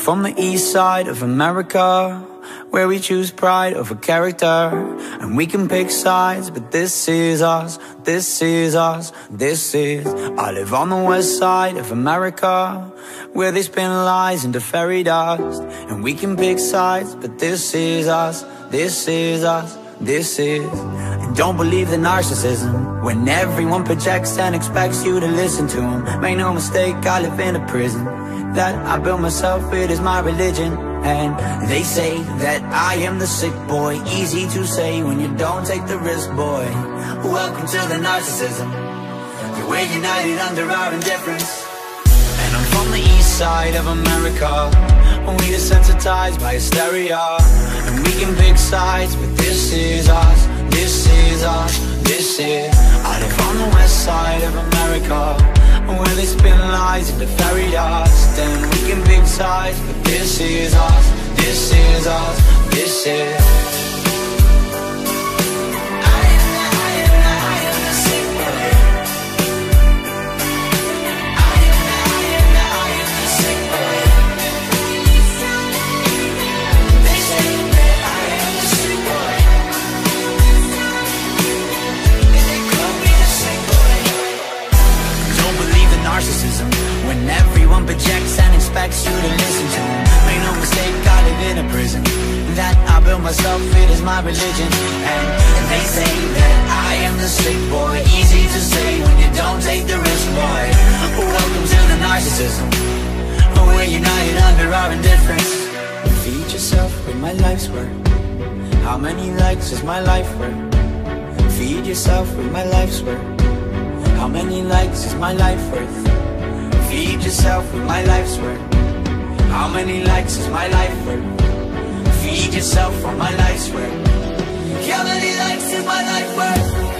from the east side of America Where we choose pride over character. And we can pick sides, but this is us This is us, this is I live on the west side of America Where they spin lies into fairy dust. And we can pick sides, but this is us This is us, this is don't believe the narcissism. When everyone projects and expects you to listen to them Make no mistake, I live in a prison. That I built myself, it is my religion. And they say that I am the sick boy. Easy to say when you don't take the risk, boy. Welcome to the narcissism. We're united under our indifference. And I'm from the east side of America. We desensitized by hysteria. And we can pick sides, but this is us This is us, this is I live on the west side of America. Where they spin lies into fairy dust And we can pick sides, but this is us This is us, this is projects and expects you to listen to Make no mistake, I live in a prison. That I built myself, it is my religion. And, they say that I am the sick boy. Easy to say when you don't take the risk, boy. Welcome to the narcissism. We're united under our indifference. Feed yourself with my life's work How many likes is my life worth? Feed yourself with my life's work How many likes is my life worth? Feed yourself with my life's work How many likes is my life worth? Feed yourself from my life's work How many likes is my life worth?